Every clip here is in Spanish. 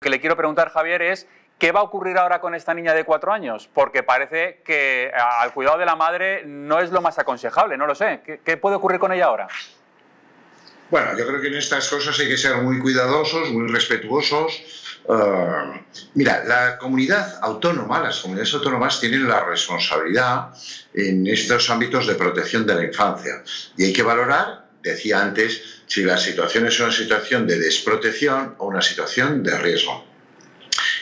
que le quiero preguntar, Javier, es ¿qué va a ocurrir ahora con esta niña de cuatro años? Porque parece que al cuidado de la madre no es lo más aconsejable, no lo sé. ¿Qué, puede ocurrir con ella ahora? Bueno, yo creo que en estas cosas hay que ser muy cuidadosos, muy respetuosos. Eh, mira, la comunidad autónoma, las comunidades autónomas tienen la responsabilidad en estos ámbitos de protección de la infancia. Y hay que valorar, decía antes, si la situación es una situación de desprotección o una situación de riesgo.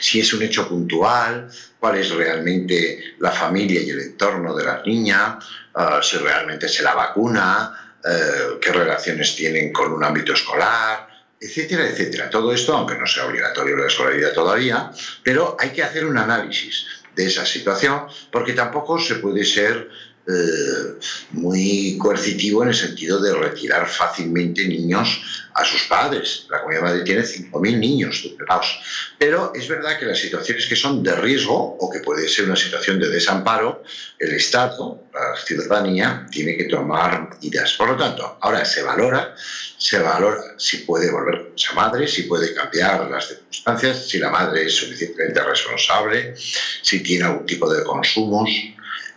Si es un hecho puntual, cuál es realmente la familia y el entorno de la niña, ah, si realmente se la vacuna, eh, qué relaciones tienen con un ámbito escolar, etcétera, etcétera. Todo esto, aunque no sea obligatorio la escolaridad todavía, pero hay que hacer un análisis de esa situación porque tampoco se puede ser eh, muy coercitivo en el sentido de retirar fácilmente niños a sus padres. La Comunidad de Madrid tiene 5.000 niños tutelados. Pero es verdad que las situaciones que son de riesgo o que puede ser una situación de desamparo, el Estado, la ciudadanía, tiene que tomar medidas. Por lo tanto, ahora se valora, se valora si puede volver a esa madre, si puede cambiar las circunstancias, si la madre es suficientemente responsable, si tiene algún tipo de consumos,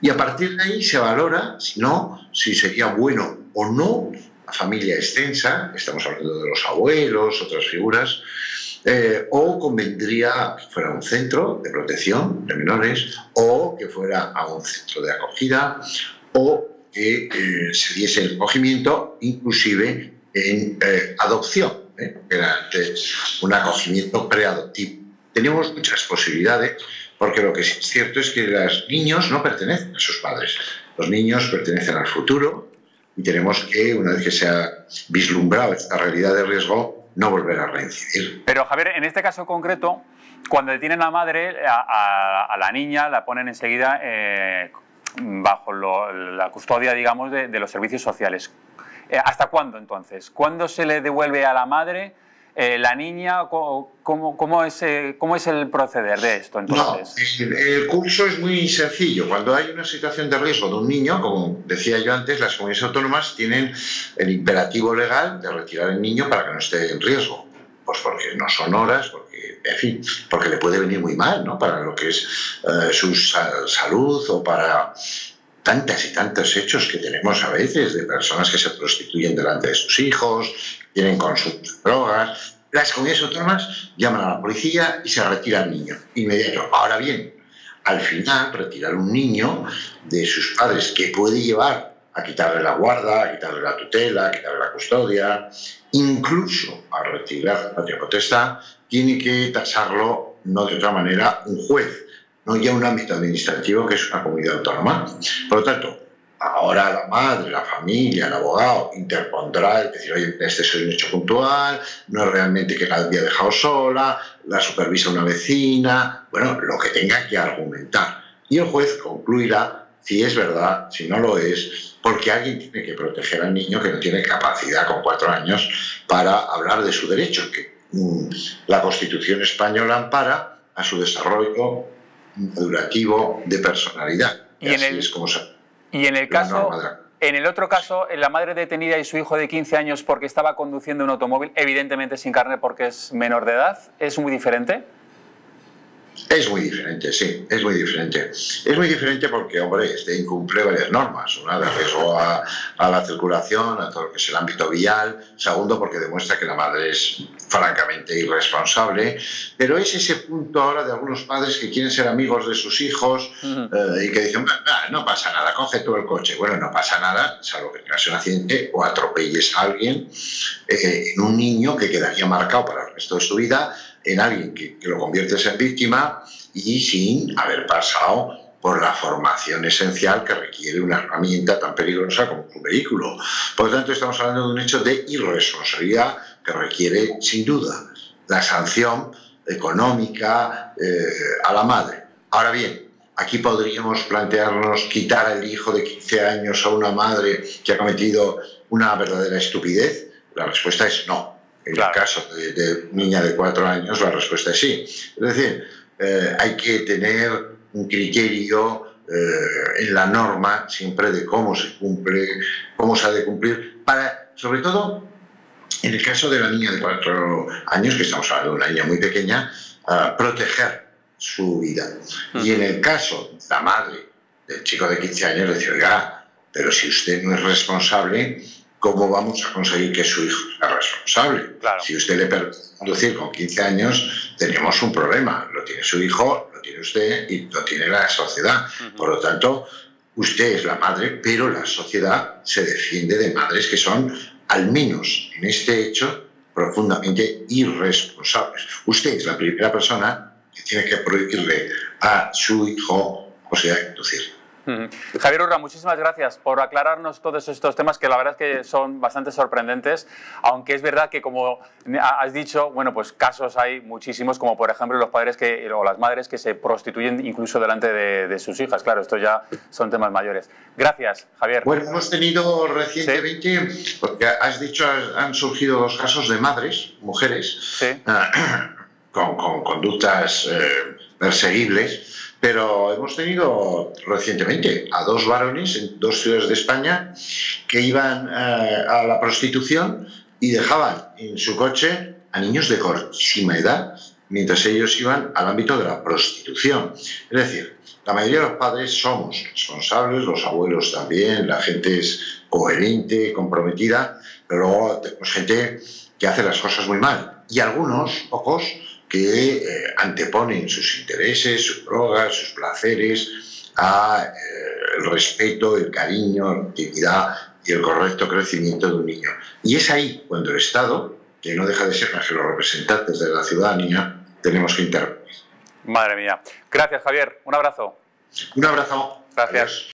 y a partir de ahí se valora, si sería bueno o no la familia extensa, estamos hablando de los abuelos, otras figuras, eh, o convendría que fuera un centro de protección de menores, o que fuera a un centro de acogida, o que eh, se diese el acogimiento inclusive en eh, adopción, era un acogimiento preadoptivo. Tenemos muchas posibilidades porque lo que es cierto es que los niños no pertenecen a sus padres. Los niños pertenecen al futuro y tenemos que, una vez que se ha vislumbrado esta realidad de riesgo, no volver a reincidir. Pero Javier, en este caso concreto, cuando detienen a la madre, a, la niña la ponen enseguida eh, bajo la custodia, digamos, de, los servicios sociales. Eh, ¿Hasta cuándo entonces? ¿Cuándo se le devuelve a la madre? Eh, la niña, ¿cómo, es, eh, ¿cómo es el proceder de esto entonces? No, el curso es muy sencillo. Cuando hay una situación de riesgo de un niño, como decía yo antes, las comunidades autónomas tienen el imperativo legal de retirar al niño para que no esté en riesgo. Pues porque no son horas, porque, en fin, porque le puede venir muy mal, ¿no? Para lo que es eh, su salud o para tantas y tantos hechos que tenemos a veces de personas que se prostituyen delante de sus hijos, tienen consumo de drogas. Las comunidades autónomas llaman a la policía y se retira al niño inmediato. Ahora bien, al final, retirar un niño de sus padres que puede llevar a quitarle la guarda, a quitarle la tutela, a quitarle la custodia, incluso a retirar la patria potestad, tiene que tasarlo no de otra manera un juez, no ya un ámbito administrativo que es una comunidad autónoma. Por lo tanto, Ahora la madre, la familia, el abogado interpondrá y decir, oye, este es un hecho puntual, no es realmente que la había dejado sola, la supervisa una vecina, bueno, lo que tenga que argumentar. Y el juez concluirá si es verdad, si no lo es, porque alguien tiene que proteger al niño que no tiene capacidad con cuatro años para hablar de su derecho, que mm, la Constitución española ampara a su desarrollo madurativo de personalidad. Y, así es como se y en el caso, en el otro caso, la madre detenida y su hijo de 15 años porque estaba conduciendo un automóvil, evidentemente sin carne porque es menor de edad, ¿es muy diferente? Es muy diferente, sí, es muy diferente. Es muy diferente porque, hombre, este incumple varias normas. Una, de riesgo a, la circulación, a todo lo que es el ámbito vial. Segundo, porque demuestra que la madre es francamente irresponsable. Pero es ese punto ahora de algunos padres que quieren ser amigos de sus hijos eh, y que dicen, no pasa nada, coge tú el coche. Bueno, no pasa nada, salvo que tengas un accidente o atropelles a alguien, eh, en un niño que quedaría marcado para el resto de su vida en alguien que, lo conviertes en víctima y sin haber pasado por la formación esencial que requiere una herramienta tan peligrosa como un vehículo. Por lo tanto, estamos hablando de un hecho de irresponsabilidad que requiere, sin duda, la sanción económica eh, a la madre. Ahora bien, aquí podríamos plantearnos quitar al hijo de 15 años a una madre que ha cometido una verdadera estupidez. La respuesta es no. En el caso de, niña de cuatro años, la respuesta es sí. Es decir, eh, hay que tener un criterio eh, en la norma siempre de cómo se cumple, cómo se ha de cumplir, para, sobre todo, en el caso de la niña de cuatro años, que estamos hablando de una niña muy pequeña, proteger su vida. Y en el caso de la madre del chico de 15 años, decir, oiga, pero si usted no es responsable, ¿cómo vamos a conseguir que su hijo sea responsable? Si usted le permite conducir con 15 años, tenemos un problema. Lo tiene su hijo, lo tiene usted y lo tiene la sociedad. Por lo tanto, usted es la madre, pero la sociedad se defiende de madres que son, al menos en este hecho, profundamente irresponsables. Usted es la primera persona que tiene que prohibirle a su hijo o sea conducir. Javier Urra, muchísimas gracias por aclararnos todos estos temas que la verdad es que son bastante sorprendentes, aunque es verdad que como has dicho, bueno, pues casos hay muchísimos, como por ejemplo los padres que, o las madres que se prostituyen incluso delante de, sus hijas. Claro, esto ya son temas mayores. Gracias, Javier. Bueno, hemos tenido recientemente, porque has dicho, han surgido dos casos de madres, mujeres, con, conductas eh, perseguibles pero hemos tenido recientemente a dos varones en dos ciudades de España que iban eh, a la prostitución y dejaban en su coche a niños de cortísima edad mientras ellos iban al ámbito de la prostitución. Es decir, la mayoría de los padres somos responsables, los abuelos también, la gente es coherente, comprometida, pero luego tenemos gente que hace las cosas muy mal. Y algunos, pocos, que eh, anteponen sus intereses, sus drogas, sus placeres a eh, el respeto, el cariño, la dignidad y el correcto crecimiento de un niño. Y es ahí cuando el Estado, que no deja de ser más que los representantes de la ciudadanía, tenemos que intervenir. Madre mía. Gracias, Javier. Un abrazo. Un abrazo. Gracias.